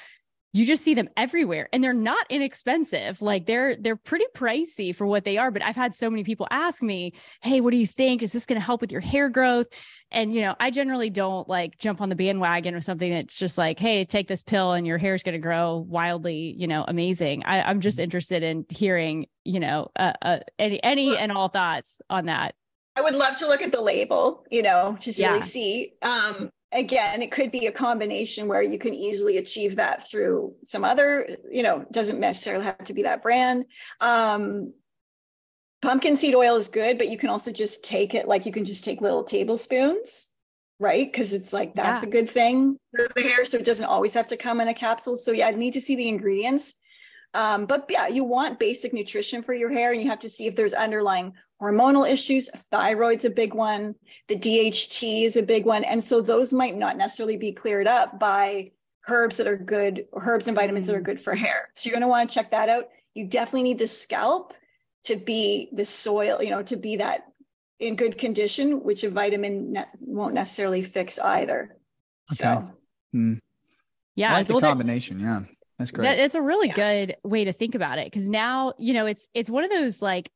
Speaker 2: you just see them everywhere and they're not inexpensive like they're they're pretty pricey for what they are but i've had so many people ask me hey what do you think is this going to help with your hair growth and you know i generally don't like jump on the bandwagon or something that's just like hey take this pill and your hair is going to grow wildly you know amazing I, am just mm-hmm. interested in hearing you know uh, uh, any any and all thoughts on that
Speaker 1: I would love to look at the label, you know, just yeah. really see. Um, again, it could be a combination where you can easily achieve that through some other, you know, doesn't necessarily have to be that brand. Um, pumpkin seed oil is good, but you can also just take it like you can just take little tablespoons, right? Because it's like that's yeah. a good thing for the hair. So it doesn't always have to come in a capsule. So yeah, I need to see the ingredients. Um, but yeah, you want basic nutrition for your hair, and you have to see if there's underlying hormonal issues. Thyroid's a big one. The DHT is a big one. And so those might not necessarily be cleared up by herbs that are good, herbs and vitamins that are good for hair. So you're going to want to check that out. You definitely need the scalp to be the soil, you know, to be that in good condition, which a vitamin ne- won't necessarily fix either. Okay. So,
Speaker 3: mm. yeah, I like the well, combination. That, yeah, that's great. That,
Speaker 2: it's a really yeah. good way to think about it because now you know it's it's one of those like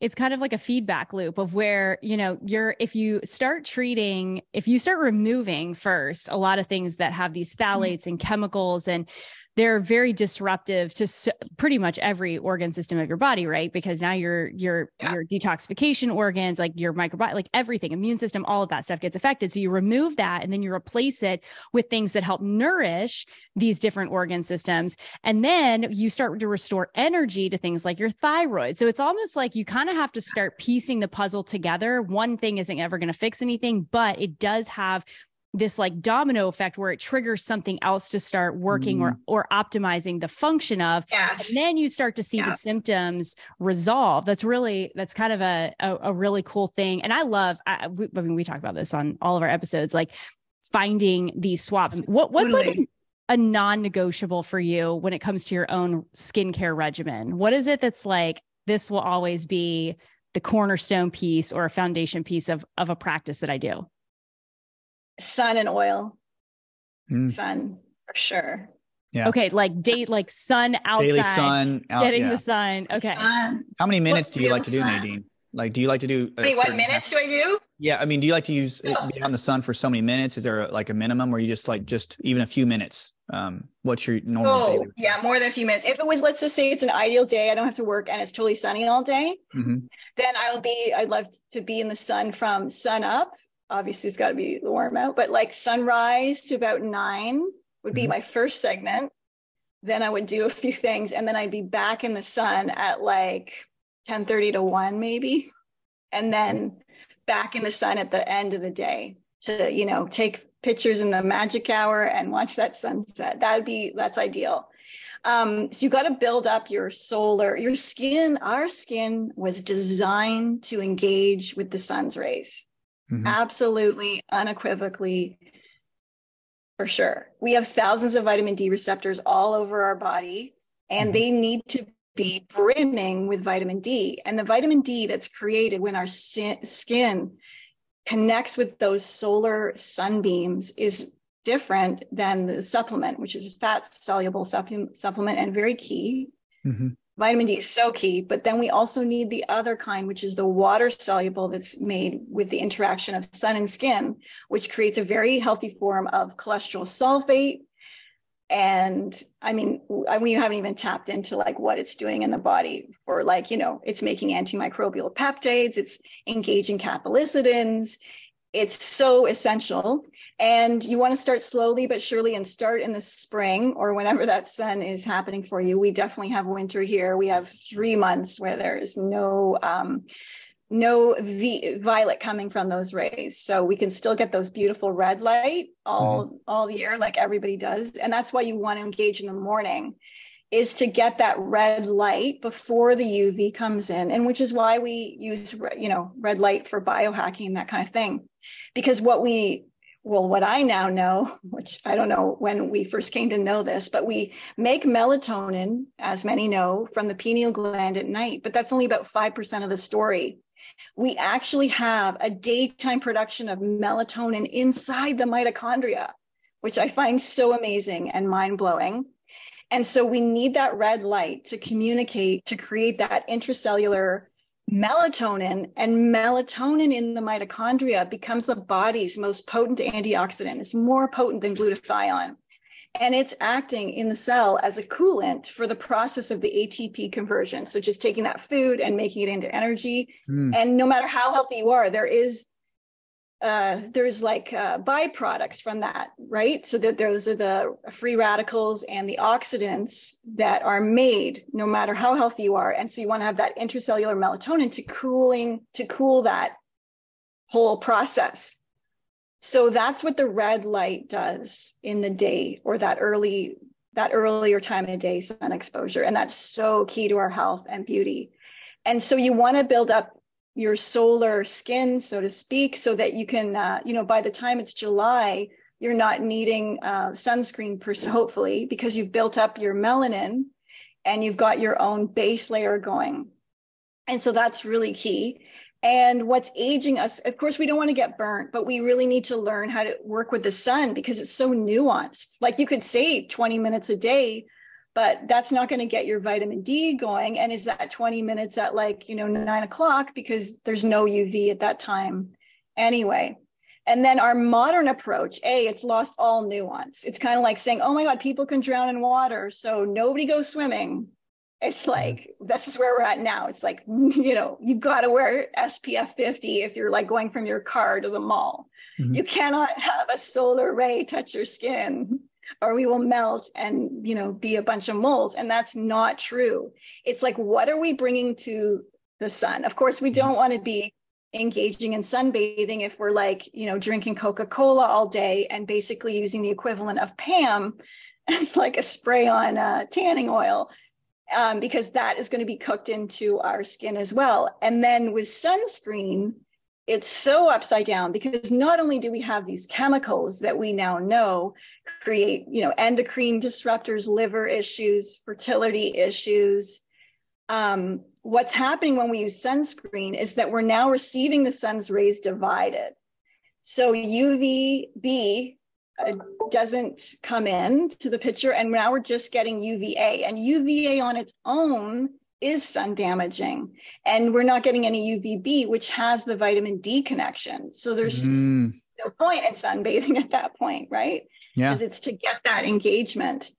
Speaker 2: it's kind of like a feedback loop of where you know you're if you start treating if you start removing first a lot of things that have these mm-hmm. phthalates mm-hmm. and chemicals and they're very disruptive to pretty much every organ system of your body, right? Because now your your yeah. your detoxification organs, like your microbiome, like everything, immune system, all of that stuff gets affected. So you remove that and then you replace it with things that help nourish these different organ systems. And then you start to restore energy to things like your thyroid. So it's almost like you kind of have to start piecing the puzzle together. One thing isn't ever going to fix anything, but it does have this like domino effect where it triggers something else to start working mm. or or optimizing the function of yes. and then you start to see yeah. the symptoms resolve that's really that's kind of a, a, a really cool thing and i love I, we, I, mean we talk about this on all of our episodes like finding these swaps what what's totally. like a, a non-negotiable for you when it comes to your own skincare regimen what is it that's like this will always be the cornerstone piece or a foundation piece of of a practice that i do
Speaker 1: sun and oil. Mm. Sun for sure.
Speaker 2: Yeah. Okay, like date like sun outside. Daily sun, out, getting yeah. the sun. Okay. Sun.
Speaker 3: How many minutes what do you like to do, sun? Nadine? Like, do you like to do?
Speaker 1: Wait, what minutes do I do?
Speaker 3: Yeah, I mean, do you like to use oh. be on the sun for so many minutes? Is there a, like a minimum, or you just like just even a few minutes? Um, what's your normal? Oh,
Speaker 1: yeah, more than a few minutes. If it was, let's just say it's an ideal day, I don't have to work, and it's totally sunny all day. Mm-hmm. Then I'll be. I'd love to be in the sun from sun up obviously it's got to be warm out, but like sunrise to about nine would be mm-hmm. my first segment. Then I would do a few things and then I'd be back in the sun at like 10 30 to 1 maybe. And then back in the sun at the end of the day to, you know, take pictures in the magic hour and watch that sunset. That would be, that's ideal. Um, so you got to build up your solar, your skin. Our skin was designed to engage with the sun's rays. Mm-hmm. Absolutely, unequivocally, for sure. We have thousands of vitamin D receptors all over our body, and mm-hmm. they need to be brimming with vitamin D. And the vitamin D that's created when our skin connects with those solar sunbeams is different than the supplement, which is a fat soluble supplement and very key. Mm-hmm. Vitamin D is so key, but then we also need the other kind, which is the water soluble that's made with the interaction of sun and skin, which creates a very healthy form of cholesterol sulfate. And I mean, we haven't even tapped into like what it's doing in the body or like, you know, it's making antimicrobial peptides, it's engaging cathelicidins, it's so essential. And you want to start slowly but surely and start in the spring or whenever that sun is happening for you. We definitely have winter here. We have three months where there is no, um, no v- violet coming from those rays. So we can still get those beautiful red light all, mm-hmm. all year like everybody does. And that's why you want to engage in the morning is to get that red light before the UV comes in, and which is why we use, you know, red light for biohacking, and that kind of thing. Because what we, well, what I now know, which I don't know when we first came to know this, but we make melatonin, as many know, from the pineal gland at night, but that's only about 5% of the story. We actually have a daytime production of melatonin inside the mitochondria, which I find so amazing and mind blowing. And so we need that red light to communicate, to create that intracellular melatonin. And melatonin in the mitochondria becomes the body's most potent antioxidant. It's more potent than glutathione. And it's acting in the cell as a coolant for the process of the ATP conversion. So just taking that food and making it into energy. Mm. And no matter how healthy you are, there is uh, there's like uh, byproducts from that, right? So that those are the free radicals and the oxidants that are made no matter how healthy you are. And so you want to have that intracellular melatonin to cooling, to cool that whole process. So that's what the red light does in the day or that early, that earlier time of the day sun exposure. And that's so key to our health and beauty. And so you want to build up your solar skin, so to speak, so that you can, uh, you know, by the time it's July, you're not needing uh, sunscreen, per- hopefully, because you've built up your melanin and you've got your own base layer going. And so that's really key. And what's aging us, of course, we don't want to get burnt, but we really need to learn how to work with the sun because it's so nuanced. Like you could say 20 minutes a day, but that's not going to get your vitamin D going. And is that 20 minutes at like, you know, nine o'clock because there's no UV at that time anyway. And then our modern approach, A, it's lost all nuance. It's kind of like saying, oh my God, people can drown in water. So nobody goes swimming. It's mm-hmm. like, this is where we're at now. It's like, you know, you've got to wear SPF 50 if you're like going from your car to the mall. Mm-hmm. You cannot have a solar ray touch your skin or we will melt and you know be a bunch of moles. And that's not true. It's like what are we bringing to the sun? Of course we don't want to be engaging in sunbathing if we're like you know drinking coca-cola all day and basically using the equivalent of pam as like a spray on uh, tanning oil um, because that is going to be cooked into our skin as well. And then with sunscreen it's so upside down because not only do we have these chemicals that we now know create, you know, endocrine disruptors, liver issues, fertility issues. Um, what's happening when we use sunscreen is that we're now receiving the sun's rays divided. So UVB uh, doesn't come in to the picture, and now we're just getting UVA. And UVA on its own is sun damaging and we're not getting any UVB, which has the vitamin D connection. So there's mm. no point in sunbathing at that point, right? Yeah. Because it's to get that engagement.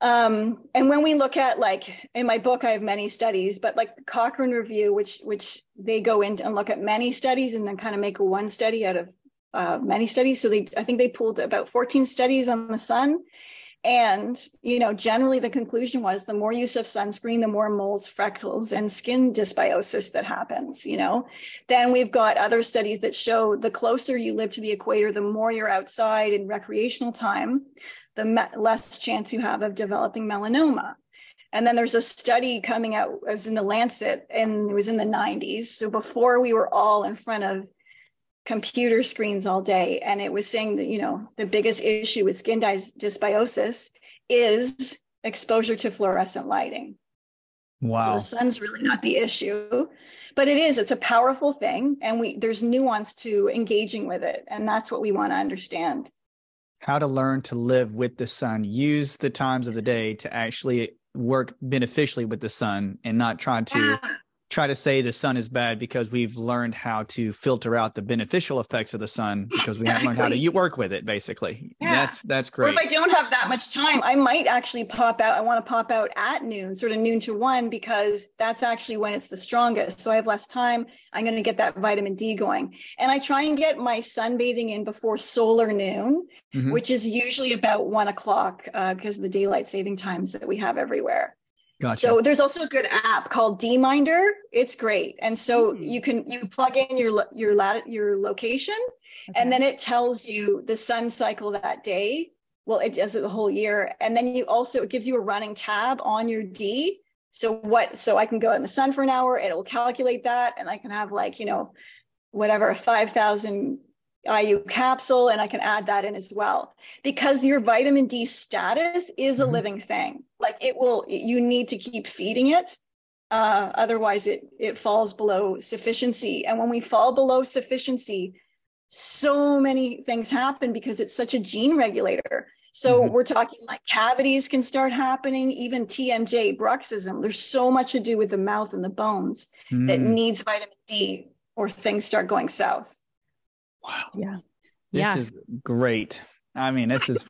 Speaker 1: Um, and when we look at like in my book, I have many studies, but like the Cochrane review, which which they go in and look at many studies and then kind of make a one study out of uh, many studies. So they, I think they pulled about 14 studies on the sun, and, you know, generally the conclusion was the more use of sunscreen, the more moles, freckles, and skin dysbiosis that happens, you know. Then we've got other studies that show the closer you live to the equator, the more you're outside in recreational time, the me- less chance you have of developing melanoma. And then there's a study coming out, it was in the Lancet, and it was in the 90s. So before we were all in front of computer screens all day. And it was saying that you know the biggest issue with skin dysbiosis is exposure to fluorescent lighting. Wow. so the sun's really not the issue but it is. It's a powerful thing and we there's nuance to engaging with it and that's what we want to understand.
Speaker 3: How to learn to live with the sun. Use the times of the day to actually work beneficially with the sun and not try to yeah try to say the sun is bad because we've learned how to filter out the beneficial effects of the sun because exactly. we haven't learned how to work with it basically yeah. that's that's great
Speaker 1: or if i don't have that much time i might actually pop out i want to pop out at noon sort of noon to one because that's actually when it's the strongest so i have less time i'm going to get that vitamin d going and i try and get my sunbathing in before solar noon mm-hmm. which is usually about one o'clock because uh, of the daylight saving times that we have everywhere Gotcha. So there's also a good app called DMinder. It's great, and so mm. you can you plug in your your lat- your location, okay. and then it tells you the sun cycle that day. Well, it does it the whole year, and then you also it gives you a running tab on your D. So what? So I can go in the sun for an hour. It will calculate that, and I can have like you know, whatever five thousand IU capsule, and I can add that in as well. Because your vitamin D status is a mm-hmm. living thing. Like it will, you need to keep feeding it. Uh, otherwise, it, it falls below sufficiency. And when we fall below sufficiency, so many things happen because it's such a gene regulator. So mm-hmm. we're talking like cavities can start happening, even TMJ, bruxism. There's so much to do with the mouth and the bones mm. that needs vitamin D or things start going south.
Speaker 3: Wow.
Speaker 2: Yeah.
Speaker 3: This
Speaker 2: yeah.
Speaker 3: is great. I mean, this is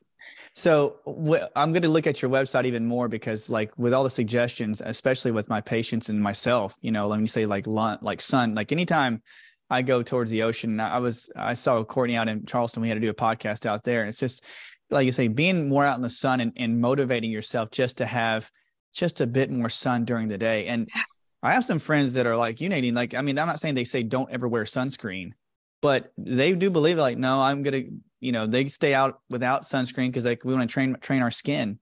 Speaker 3: so wh- I'm going to look at your website even more because, like, with all the suggestions, especially with my patients and myself, you know, let me say like like sun, like anytime I go towards the ocean, I was I saw Courtney out in Charleston. We had to do a podcast out there, and it's just like you say, being more out in the sun and, and motivating yourself just to have just a bit more sun during the day. And I have some friends that are like you, Nadine. Like, I mean, I'm not saying they say don't ever wear sunscreen, but they do believe like, no, I'm gonna, you know, they stay out without sunscreen because like we want to train train our skin.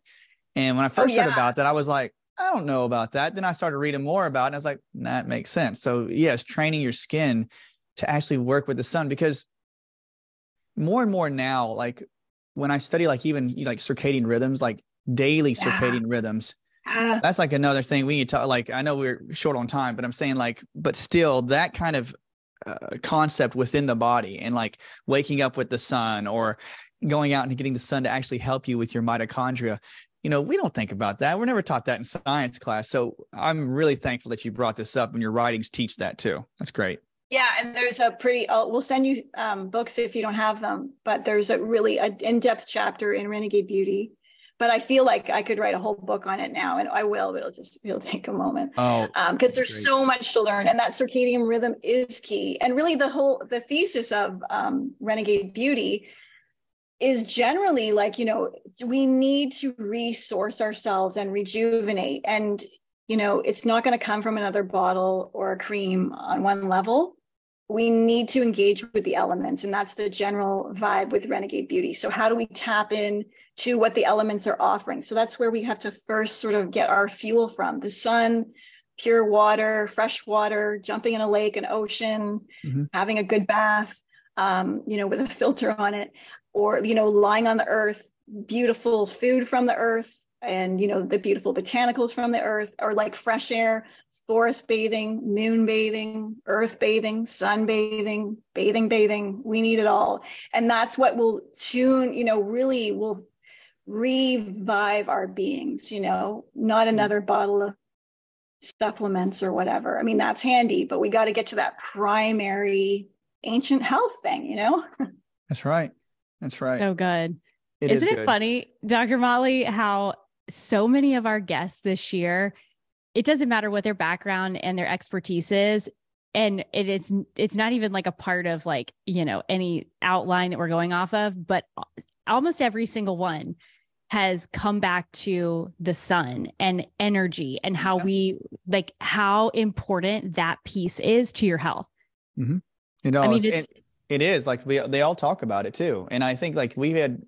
Speaker 3: And when I oh, first oh, yeah. heard about that, I was like, I don't know about that. Then I started reading more about it, and I was like, that makes sense. So yes, training your skin to actually work with the sun because more and more now, like when I study like even like circadian rhythms, like daily yeah. circadian rhythms, uh, that's like another thing we need to like. I know we're short on time, but I'm saying like, but still that kind of uh, concept within the body and like waking up with the sun or going out and getting the sun to actually help you with your mitochondria. You know we don't think about that. We're never taught that in science class. So i'm really thankful that you brought this up and your writings teach that too. That's great.
Speaker 1: Yeah and there's a pretty uh, we'll send you um, books if you don't have them but there's a really a in-depth chapter in renegade beauty but I feel like I could write a whole book on it now, and I will, but it'll just it'll take a moment.
Speaker 3: Oh,
Speaker 1: because um, there's great. so much to learn, and that circadian rhythm is key. And really, the whole the thesis of um, Renegade Beauty is generally like you know we need to resource ourselves and rejuvenate, and you know it's not going to come from another bottle or a cream on one level we need to engage with the elements and that's the general vibe with renegade beauty. So how do we tap in to what the elements are offering? So that's where we have to first sort of get our fuel from. The sun pure water fresh water jumping in a lake an ocean mm-hmm. having a good bath um, you know with a filter on it or you know lying on the earth beautiful food from the earth and you know the beautiful botanicals from the earth or like fresh air forest bathing, moon bathing, earth bathing, sun bathing, bathing, bathing. We need it all. And that's what will tune, you know, really will revive our beings, you know, not mm-hmm. another bottle of supplements or whatever. I mean, that's handy, but we got to get to that primary ancient health thing, you know?
Speaker 3: That's right. That's right.
Speaker 2: So good. It Isn't is it good. funny, Dr. Motley, how so many of our guests this year it doesn't matter what their background and their expertise is. And it, it's it's not even like a part of like you know any outline that we're going off of but almost every single one has come back to the sun and energy and how we like how important that piece is to your health.
Speaker 3: Mm-hmm. you know I mean, it, it is like we, they all talk about it too. And i think like we've had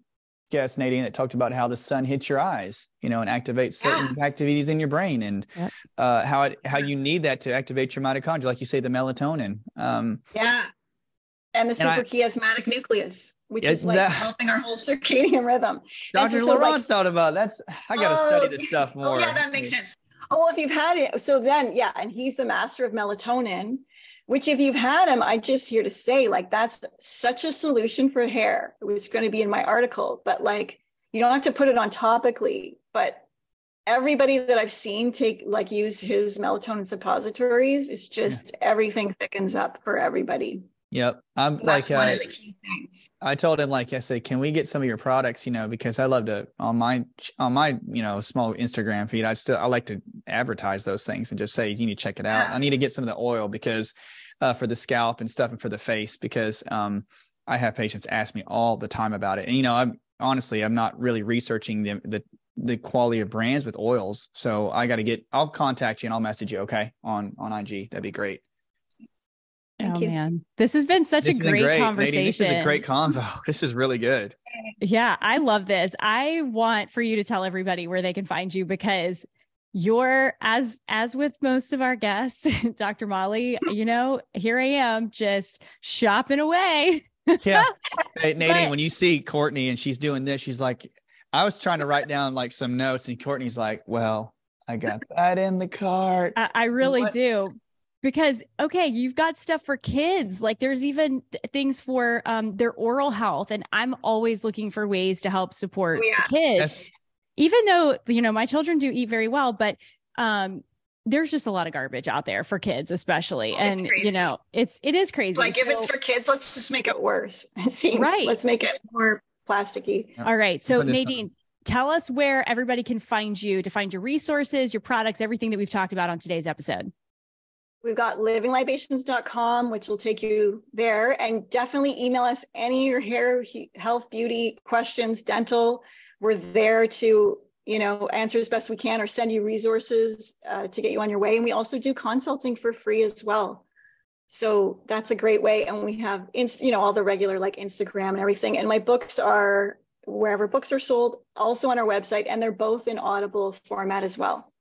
Speaker 3: guest Nadine that talked about how the sun hits your eyes, you know, and activates certain yeah. activities in your brain, and yep. uh, how it how you need that to activate your mitochondria, like you say, the melatonin. Um,
Speaker 1: yeah, and the suprachiasmatic nucleus, which is like that, helping our whole circadian rhythm.
Speaker 3: Dr. So, Laurent's like, thought about that's. I got to oh, study this stuff more.
Speaker 1: Oh, yeah, that makes sense. Oh, well, if you've had it, so then yeah, and he's the master of melatonin which if you've had them, I'm just here to say, like, that's such a solution for hair. It was going to be in my article, but like, you don't have to put it on topically, but everybody that I've seen take like use his melatonin suppositories, it's just yeah. everything thickens up for everybody.
Speaker 3: Yep. I'm like, one uh, of the key things. I told him, like, I said, can we get some of your products, you know, because I love to on my, on my, you know, small Instagram feed. I still, I like to advertise those things and just say, you need to check it out. Yeah. I need to get some of the oil because, uh, for the scalp and stuff and for the face, because, um, I have patients ask me all the time about it. And, you know, I'm honestly, I'm not really researching the, the, the quality of brands with oils. So I got to get, I'll contact you and I'll message you. Okay. On, on IG. That'd be great.
Speaker 2: Thank oh you. man, this has been such this a great, great, conversation. Nadine,
Speaker 3: this is a great convo. This is really good.
Speaker 2: Yeah, I love this. I want for you to tell everybody where they can find you because you're as as with most of our guests, Dr. Motley. You know, here I am just shopping away.
Speaker 3: yeah, hey, Nadine, but, when you see Courtney and she's doing this, she's like, I was trying to write down like some notes, and Courtney's like, "Well, I got that in the cart."
Speaker 2: I, I really what? do because okay you've got stuff for kids like there's even th- things for um, their oral health and i'm always looking for ways to help support oh, yeah. kids. That's- even though you know my children do eat very well but um there's just a lot of garbage out there for kids especially oh, and you know it's it is crazy
Speaker 1: like so, if it's for kids let's just make it worse it seems. Right. Let's make it more plasticky.
Speaker 2: All right so nadine tell us where everybody can find you to find your resources your products everything that we've talked about on today's episode
Speaker 1: We've got livinglibations.com, which will take you there. And definitely email us any of your hair, health, beauty questions, dental. We're there to, you know, answer as best we can or send you resources uh, to get you on your way. And we also do consulting for free as well. So that's a great way. And we have, inst- you know, all the regular like Instagram and everything. And my books are wherever books are sold, also on our website, and they're both in Audible format as well.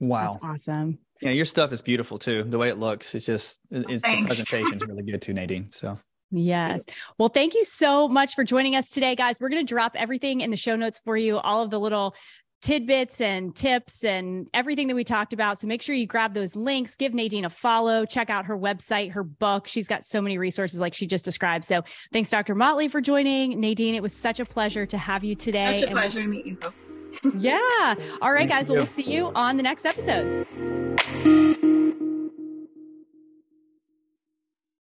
Speaker 3: Wow.
Speaker 2: That's awesome.
Speaker 3: Yeah, your stuff is beautiful too. The way it looks, it's just it's, the presentation is really good too, Nadine. So
Speaker 2: Yes. Well, thank you so much for joining us today, guys. We're going to drop everything in the show notes for you, all of the little tidbits and tips and everything that we talked about. So make sure you grab those links, give Nadine a follow, check out her website, her book. She's got so many resources like she just described. So thanks, Dr. Motley, for joining. Nadine, it was such a pleasure to have you today.
Speaker 1: Such a pleasure to meet you.
Speaker 2: yeah. All right, guys. Well, we'll see you on the next episode.